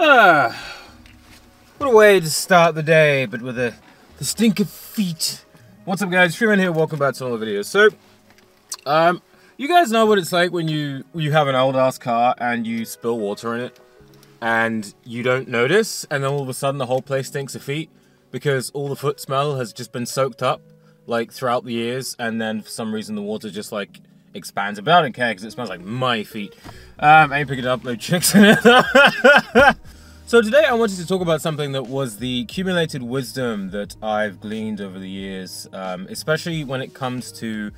Ah, what a way to start the day, but with a the stink of feet. What's up, guys? Freeman here. Welcome back to another video. So, um, you guys know what it's like when you you have an old ass car and you spill water in it, and you don't notice, and then all of a sudden the whole place stinks of feet because all the foot smell has just been soaked up like throughout the years, and then for some reason the water just like expands. But I don't care because it smells like my feet. Um, I ain't picking up no chicks in it. so today I wanted to talk about something that was the accumulated wisdom that I've gleaned over the years, um, especially when it comes to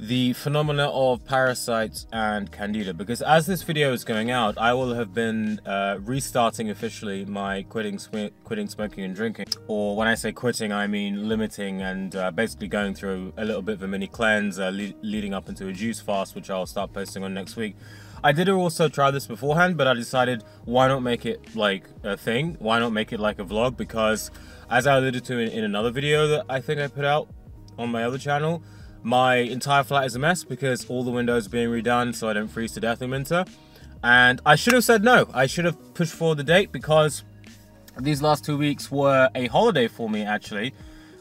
the phenomena of parasites and candida. Because as this video is going out I will have been uh, restarting officially my quitting quitting smoking and drinking. Or when I say quitting I mean limiting and uh, basically going through a little bit of a mini cleanse uh, le leading up into a juice fast which I'll start posting on next week. I did also try this beforehand but I decided why not make it like a thing? Why not make it like a vlog? Because as I alluded to in, in another video that I think I put out on my other channel my entire flat is a mess because all the windows are being redone so I don't freeze to death in winter. And I should have said no. I should have pushed forward the date because these last two weeks were a holiday for me actually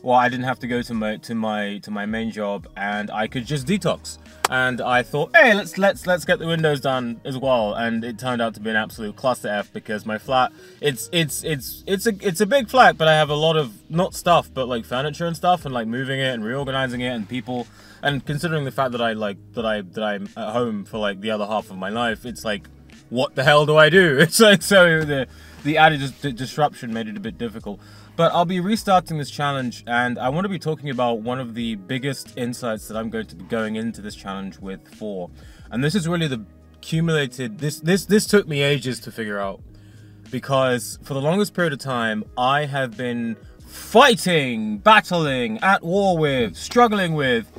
well I didn't have to go to my to my to my main job and I could just detox. And I thought hey let's let's let's get the windows done as well. And it turned out to be an absolute cluster F because my flat it's it's it's it's a it's a big flat but I have a lot of not stuff but like furniture and stuff and like moving it and reorganizing it and people. And considering the fact that I like that I that I'm at home for like the other half of my life it's like what the hell do I do? It's like so the the added disruption made it a bit difficult. But I'll be restarting this challenge and I want to be talking about one of the biggest insights that I'm going to be going into this challenge with for. And this is really the accumulated this this this took me ages to figure out. Because for the longest period of time I have been fighting, battling, at war with, struggling with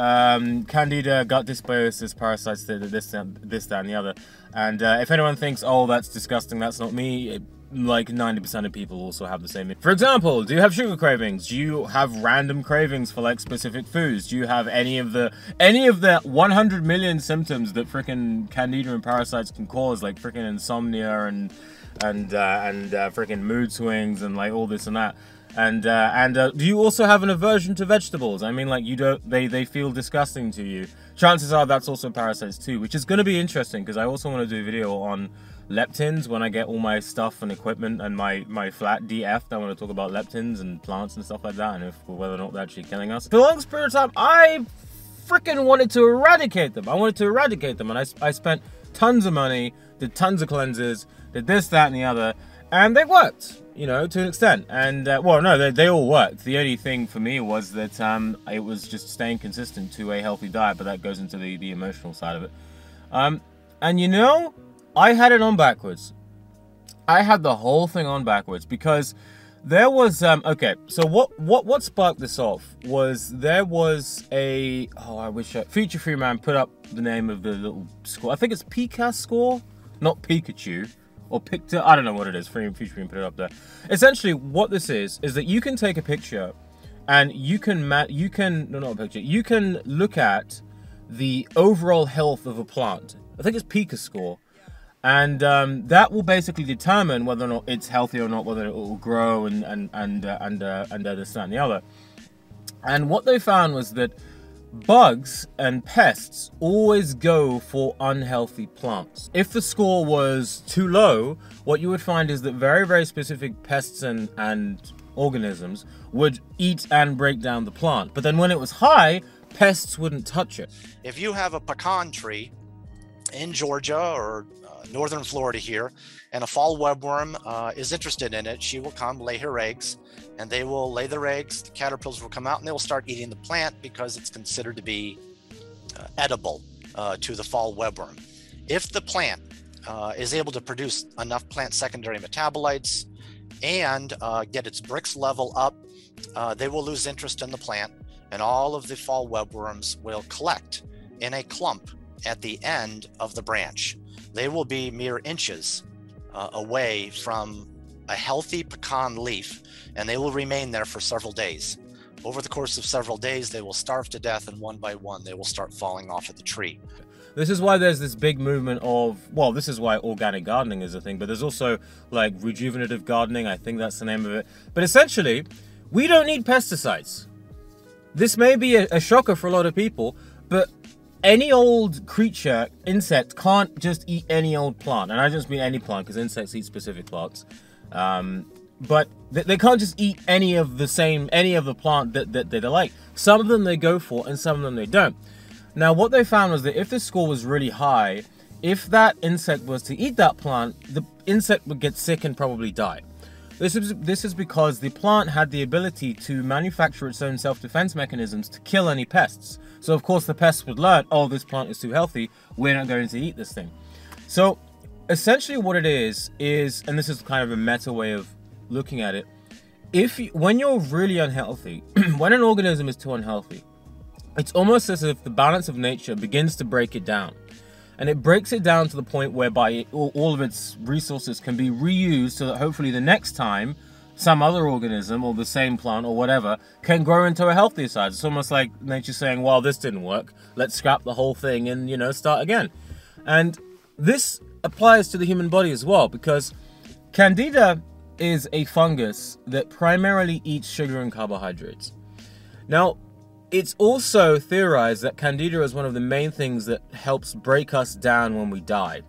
um, candida, gut dysbiosis, parasites, this, this, this, that, and the other. And uh, if anyone thinks, oh, that's disgusting, that's not me, it, like 90% of people also have the same. For example, do you have sugar cravings? Do you have random cravings for like specific foods? Do you have any of the any of the 100 million symptoms that freaking candida and parasites can cause, like freaking insomnia and and uh, and uh, freaking mood swings and like all this and that? And uh, and uh, do you also have an aversion to vegetables? I mean, like you don't they they feel disgusting to you. Chances are that's also parasites too, which is going to be interesting because I also want to do a video on lectins when I get all my stuff and equipment and my my flat DF. I want to talk about lectins and plants and stuff like that, and if whether or not they're actually killing us. For the longest period of time, I freaking wanted to eradicate them. I wanted to eradicate them, and I I spent tons of money, did tons of cleanses, did this, that, and the other, and they worked, you know, to an extent. And uh, well, no, they, they all worked. The only thing for me was that um, it was just staying consistent to a healthy diet, but that goes into the the emotional side of it. Um, and you know, I had it on backwards. I had the whole thing on backwards because there was um okay so what what what sparked this off was there was a oh i wish I, future free man put up the name of the little score i think it's pcas score not pikachu or picture i don't know what it is free future man put it up there. Essentially what this is is that you can take a picture and you can ma- you can no not a picture you can look at the overall health of a plant. I think it's pika score. And um, that will basically determine whether or not it's healthy or not, whether it will grow and and and uh, and uh, and uh, this and the other. And what they found was that bugs and pests always go for unhealthy plants. If the score was too low, what you would find is that very very specific pests and and organisms would eat and break down the plant. But then when it was high, pests wouldn't touch it. If you have a pecan tree in Georgia or northern Florida here, and a fall webworm uh, is interested in it, she will come lay her eggs, and they will lay their eggs. The caterpillars will come out, and they will start eating the plant because it's considered to be uh, edible uh, to the fall webworm. If the plant uh, is able to produce enough plant secondary metabolites and uh, get its Brix level up, they will lose interest in the plant, and all of the fall webworms will collect in a clump at the end of the branch they will be mere inches uh, away from a healthy pecan leaf, and they will remain there for several days. Over the course of several days, they will starve to death, and one by one, they will start falling off of the tree. This is why there's this big movement of, well, this is why organic gardening is a thing, but there's also like rejuvenative gardening. I think that's the name of it. But essentially, we don't need pesticides. This may be a, a shocker for a lot of people, but any old creature, insect, can't just eat any old plant. And I just mean any plant because insects eat specific plants. Um, but they, they, can't just eat any of the same, any of the plant that, that, that they like. Some of them they go for and some of them they don't. Now, what they found was that if the score was really high, if that insect was to eat that plant, the insect would get sick and probably die. This is, this is because the plant had the ability to manufacture its own self-defense mechanisms to kill any pests. So of course the pests would learn, oh, this plant is too healthy, we're not going to eat this thing. So essentially what it is, is, and this is kind of a meta way of looking at it, if you, when you're really unhealthy, when an organism is too unhealthy, it's almost as if the balance of nature begins to break it down and it breaks it down to the point whereby it, all, all of its resources can be reused so that hopefully the next time some other organism or the same plant or whatever can grow into a healthier size. It's almost like nature saying, well, this didn't work. Let's scrap the whole thing and, you know, start again. And this applies to the human body as well because Candida is a fungus that primarily eats sugar and carbohydrates. Now, it's also theorized that candida is one of the main things that helps break us down when we die.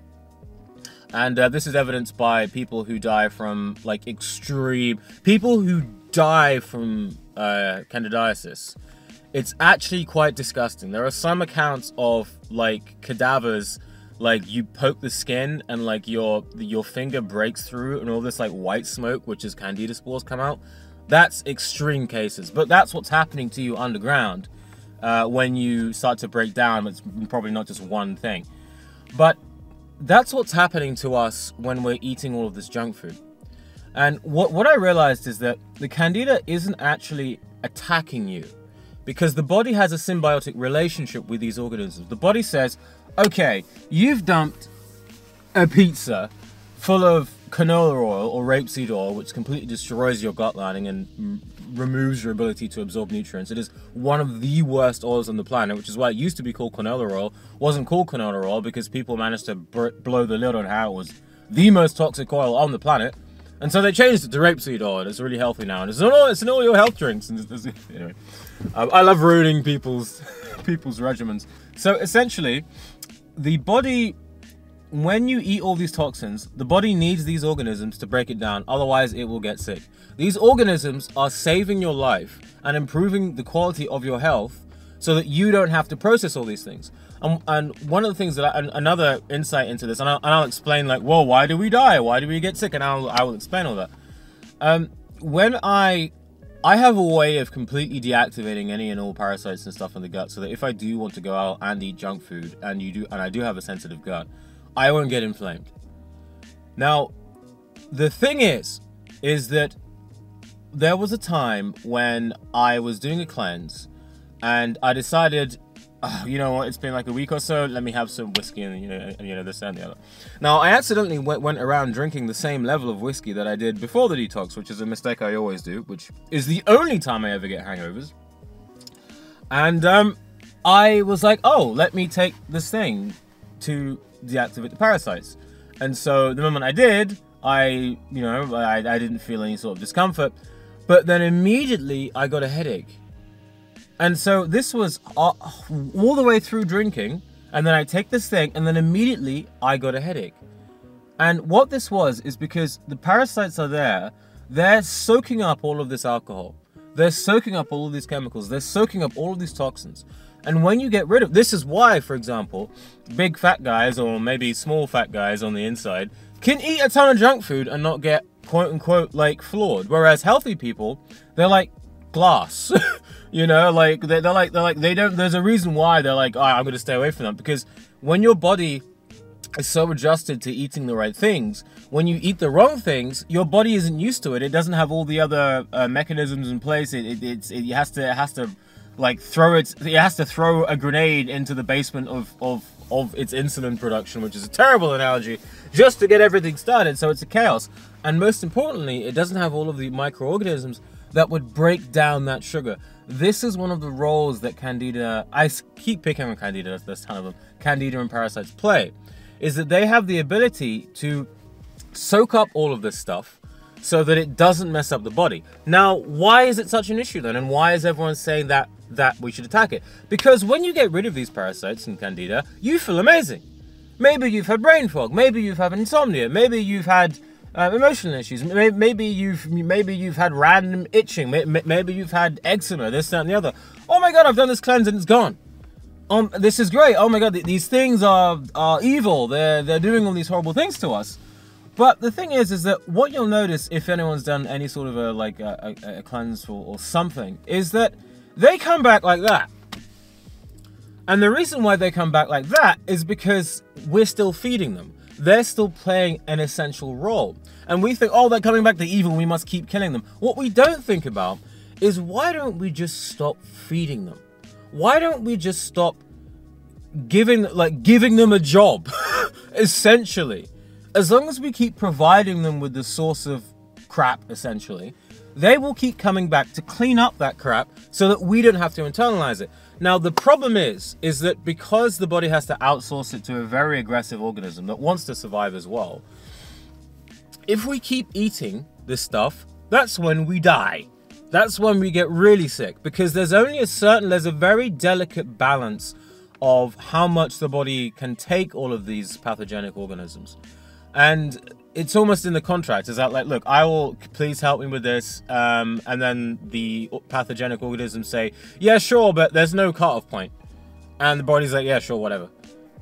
And uh, this is evidenced by people who die from like extreme people who die from uh, candidiasis. It's actually quite disgusting. There are some accounts of like cadavers, like you poke the skin and like your your finger breaks through and all this like white smoke, which is candida spores, come out. That's extreme cases, but that's what's happening to you underground uh, when you start to break down. It's probably not just one thing, but that's what's happening to us when we're eating all of this junk food. And what, what I realized is that the candida isn't actually attacking you because the body has a symbiotic relationship with these organisms. The body says, okay, you've dumped a pizza full of canola oil or rapeseed oil, which completely destroys your gut lining and removes your ability to absorb nutrients. It is one of the worst oils on the planet, which is why it used to be called canola oil. wasn't called canola oil because people managed to blow the lid on how it was the most toxic oil on the planet. And so they changed it to rapeseed oil, and it's really healthy now. And it's in all, it's all your health drinks. And it's, it's, anyway, um, I love ruining people's people's regimens. So essentially, the body when you eat all these toxins, the body needs these organisms to break it down, otherwise it will get sick. These organisms are saving your life and improving the quality of your health so that you don't have to process all these things. And, and one of the things that I, another insight into this, and I'll, and I'll, explain like, well, why do we die? Why do we get sick? And I'll, I will explain all that. Um, when I I have a way of completely deactivating any and all parasites and stuff in the gut so that if I do want to go out and eat junk food and you do and I do have a sensitive gut, I won't get inflamed. Now, the thing is, is that there was a time when I was doing a cleanse and I decided, oh, you know what, it's been like a week or so, let me have some whiskey and, you know, and, you know, this and the other. Now, I accidentally went, went around drinking the same level of whiskey that I did before the detox, which is a mistake I always do, which is the only time I ever get hangovers. And um, I was like, oh, let me take this thing to deactivate the parasites. And so the moment I did, I, you know, I, I didn't feel any sort of discomfort. But then immediately I got a headache. And so this was all, all the way through drinking. And then I take this thing, and then immediately I got a headache. And what this was is because the parasites are there, they're soaking up all of this alcohol. They're soaking up all of these chemicals. They're soaking up all of these toxins. And when you get rid of this is why, for example, big fat guys or maybe small fat guys on the inside can eat a ton of junk food and not get quote unquote like flawed. Whereas healthy people, they're like glass. you know, like they're, they're like they're like they don't there's a reason why they're like, oh, I'm gonna stay away from them. Because when your body is so adjusted to eating the right things. When you eat the wrong things, your body isn't used to it. It doesn't have all the other uh, mechanisms in place. It, it, it has to it has to like throw it it has to throw a grenade into the basement of of of its insulin production which is a terrible analogy just to get everything started so it's a chaos and most importantly it doesn't have all of the microorganisms that would break down that sugar this is one of the roles that candida i keep picking on candida there's a ton of them candida and parasites play is that they have the ability to soak up all of this stuff so that it doesn't mess up the body. Now, why is it such an issue then? And why is everyone saying that that we should attack it? Because when you get rid of these parasites and candida, you feel amazing. Maybe you've had brain fog, maybe you've had insomnia, maybe you've had uh, emotional issues. Maybe you've maybe you've had random itching. Maybe you've had eczema. This, that, and the other. Oh my god! I've done this cleanse and it's gone. Um, this is great. Oh my god! These things are are evil. They're they're doing all these horrible things to us. But the thing is, is that what you'll notice if anyone's done any sort of a like a, a, a cleanse or, or something is that they come back like that. And the reason why they come back like that is because we're still feeding them. They're still playing an essential role. And we think, oh, they're coming back to evil, we must keep killing them. What we don't think about is why don't we just stop feeding them? Why don't we just stop giving like giving them a job essentially as long as we keep providing them with the source of crap essentially they will keep coming back to clean up that crap so that we don't have to internalize it. Now the problem is is that because the body has to outsource it to a very aggressive organism that wants to survive as well if we keep eating this stuff that's when we die. That's when we get really sick because there's only a certain there's a very delicate balance of how much the body can take all of these pathogenic organisms. And it's almost in the contract. Is that like look i will please help me with this um, and then the pathogenic organisms say yeah sure but there's no cutoff point. And the body's like yeah sure whatever.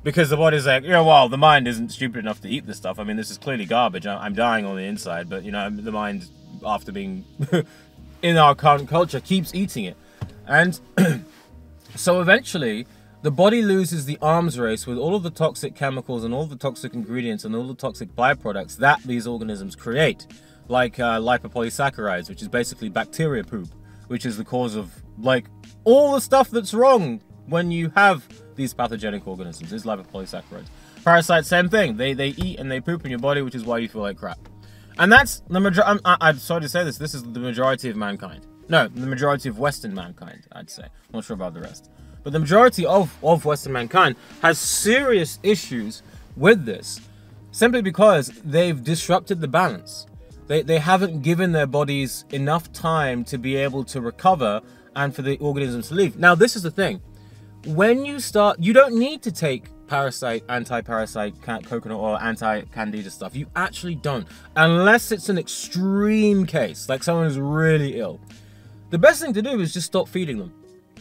Because the body's like yeah well the mind isn't stupid enough to eat this stuff. I mean this is clearly garbage. I'm dying on the inside but you know the mind after being in our current culture keeps eating it. And so eventually the body loses the arms race with all of the toxic chemicals and all the toxic ingredients and all the toxic byproducts that these organisms create, like uh, lipopolysaccharides, which is basically bacteria poop, which is the cause of like all the stuff that's wrong when you have these pathogenic organisms. Is lipopolysaccharides. Parasites, same thing. They they eat and they poop in your body, which is why you feel like crap. And that's the majority. I'm, I'm sorry to say this. This is the majority of mankind. No, the majority of Western mankind. I'd say. I'm not sure about the rest. But the majority of, of Western mankind has serious issues with this simply because they've disrupted the balance. They, they haven't given their bodies enough time to be able to recover and for the organisms to leave. Now, this is the thing. When you start, you don't need to take parasite, anti-parasite, coconut oil, anti-candida stuff. You actually don't, unless it's an extreme case, like someone who's really ill. The best thing to do is just stop feeding them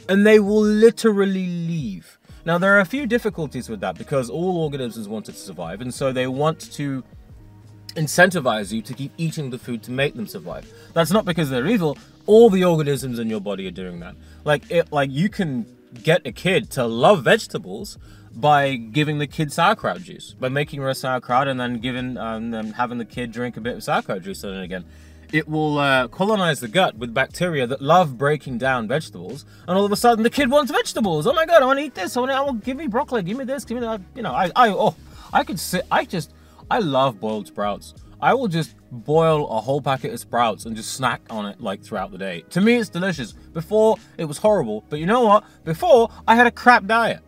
and they will literally leave. Now, there are a few difficulties with that because all organisms want to survive, and so they want to incentivize you to keep eating the food to make them survive. That's not because they're evil. All the organisms in your body are doing that. Like it, like you can get a kid to love vegetables by giving the kid sauerkraut juice, by making her a sauerkraut and then giving um, and having the kid drink a bit of sauerkraut juice and again it will uh, colonize the gut with bacteria that love breaking down vegetables, and all of a sudden the kid wants vegetables. Oh my god, I want to eat this. I want to, oh, give me broccoli. Give me this. Give me that. You know, I, I, oh, I could sit. I just, I love boiled sprouts. I will just boil a whole packet of sprouts and just snack on it like throughout the day. To me, it's delicious. Before, it was horrible. But you know what? Before, I had a crap diet.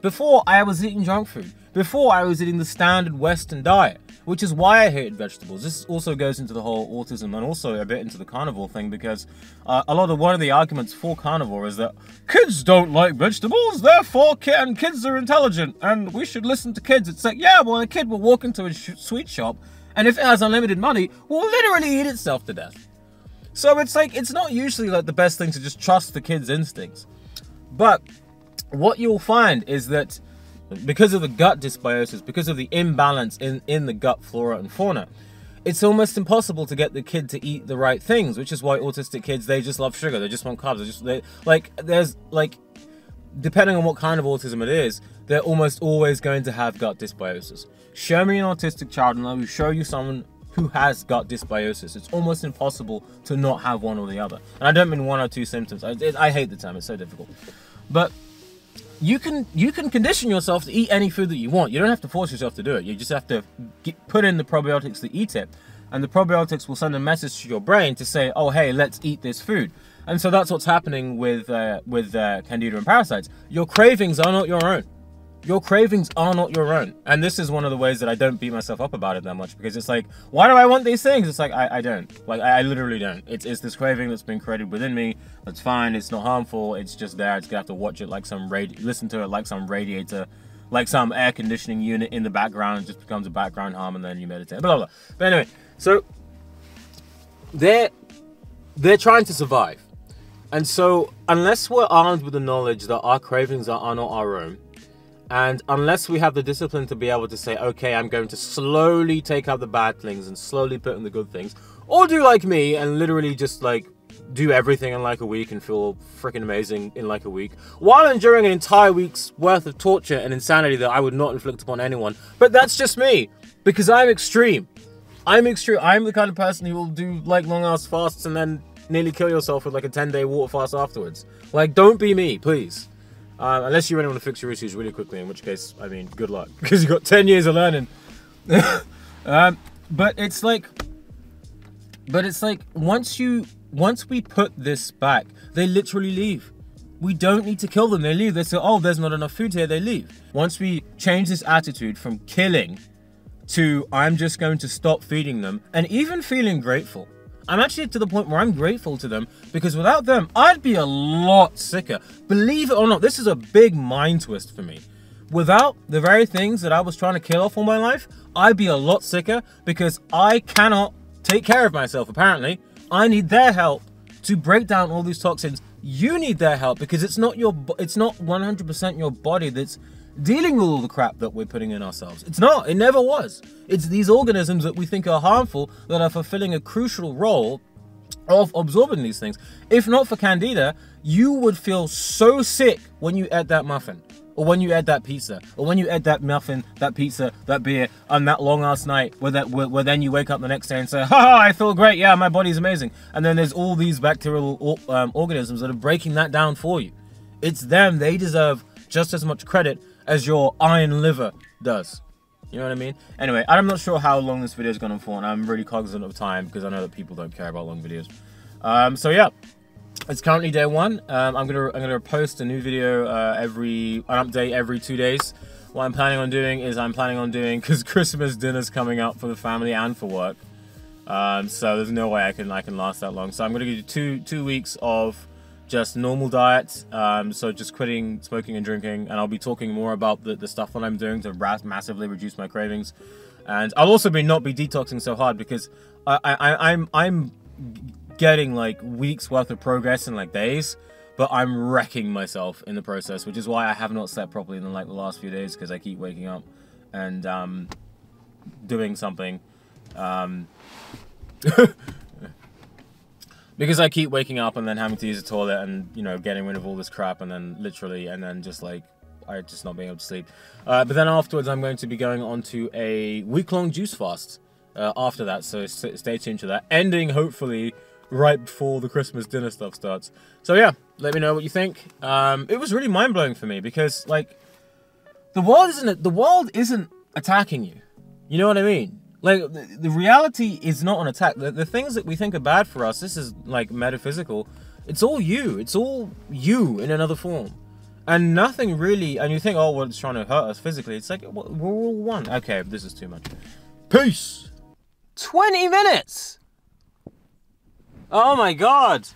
Before, I was eating junk food. Before, I was eating the standard Western diet which is why I hated vegetables. This also goes into the whole autism and also a bit into the carnivore thing because uh, a lot of one of the arguments for carnivore is that kids don't like vegetables, therefore and kids are intelligent and we should listen to kids. It's like, yeah, well, a kid will walk into a sh- sweet shop and if it has unlimited money, will literally eat itself to death. So it's like it's not usually like the best thing to just trust the kid's instincts. But what you'll find is that because of the gut dysbiosis, because of the imbalance in, in the gut flora and fauna, it's almost impossible to get the kid to eat the right things, which is why autistic kids they just love sugar, they just want carbs, they just they like there's like depending on what kind of autism it is, they're almost always going to have gut dysbiosis. Show me an autistic child and I will show you someone who has gut dysbiosis. It's almost impossible to not have one or the other. And I don't mean one or two symptoms. I, I hate the term, it's so difficult. But you can you can condition yourself to eat any food that you want. You don't have to force yourself to do it. You just have to get, put in the probiotics to eat it, and the probiotics will send a message to your brain to say, "Oh, hey, let's eat this food." And so that's what's happening with uh, with uh, candida and parasites. Your cravings are not your own. Your cravings are not your own. And this is one of the ways that I don't beat myself up about it that much because it's like, why do I want these things? It's like, I, I don't. Like, I, I literally don't. It's, it's this craving that's been created within me. That's fine. It's not harmful. It's just there. It's gonna have to watch it like some radi- listen to it like some radiator, like some air conditioning unit in the background. It just becomes a background harm and then you meditate. Blah, blah, blah. But anyway, so they're, they're trying to survive. And so, unless we're armed with the knowledge that our cravings are, are not our own, and unless we have the discipline to be able to say, okay, I'm going to slowly take out the bad things and slowly put in the good things, or do like me and literally just like do everything in like a week and feel freaking amazing in like a week, while enduring an entire week's worth of torture and insanity that I would not inflict upon anyone. But that's just me, because I'm extreme. I'm extreme. I'm the kind of person who will do like long ass fasts and then nearly kill yourself with like a 10 day water fast afterwards. Like, don't be me, please. Uh, unless you really want to fix your issues really quickly, in which case, I mean, good luck because you've got 10 years of learning. um, but it's like, but it's like once you, once we put this back, they literally leave. We don't need to kill them. They leave. They say, oh, there's not enough food here. They leave. Once we change this attitude from killing to I'm just going to stop feeding them and even feeling grateful. I'm actually to the point where I'm grateful to them because without them, I'd be a lot sicker. Believe it or not, this is a big mind twist for me. Without the very things that I was trying to kill off all my life, I'd be a lot sicker because I cannot take care of myself, apparently. I need their help to break down all these toxins. You need their help because it's not your it's not 100% your body that's dealing with all the crap that we're putting in ourselves. It's not, it never was. It's these organisms that we think are harmful that are fulfilling a crucial role of absorbing these things. If not for Candida, you would feel so sick when you ate that muffin. Or when you ate that pizza, or when you ate that muffin, that pizza, that beer, on that long ass night, where that where, where then you wake up the next day and say, "Ha, I feel great. Yeah, my body's amazing." And then there's all these bacterial um, organisms that are breaking that down for you. It's them. They deserve just as much credit as your iron liver does. You know what I mean? Anyway, I'm not sure how long this video is going to for, and I'm really cognizant of time because I know that people don't care about long videos. Um, so yeah, it's currently day one. Um, I'm gonna I'm gonna post a new video uh, every an update every two days. What I'm planning on doing is I'm planning on doing because Christmas dinner's coming up for the family and for work. Um, so there's no way I can I can last that long. So I'm gonna give you two two weeks of just normal diet. Um, so just quitting smoking and drinking, and I'll be talking more about the, the stuff that I'm doing to massively reduce my cravings. And I'll also be not be detoxing so hard because I, I I'm I'm getting like weeks worth of progress in like days, but I'm wrecking myself in the process, which is why I have not slept properly in like the last few days because I keep waking up and um, doing something. Um, because I keep waking up and then having to use the toilet and you know getting rid of all this crap and then literally and then just like I just not being able to sleep. Uh, but then afterwards, I'm going to be going on to a week-long juice fast uh, after that. So stay tuned to that. Ending hopefully right before the Christmas dinner stuff starts. So yeah, let me know what you think. Um, it was really mind blowing for me because like the world isn't the world isn't attacking you. You know what I mean? Like the, the reality is not an attack. The, the things that we think are bad for us, this is like metaphysical. It's all you. It's all you in another form. And nothing really, and you think, oh, well, it's trying to hurt us physically. It's like, we're all one. Okay, this is too much. Peace! 20 minutes! Oh my god!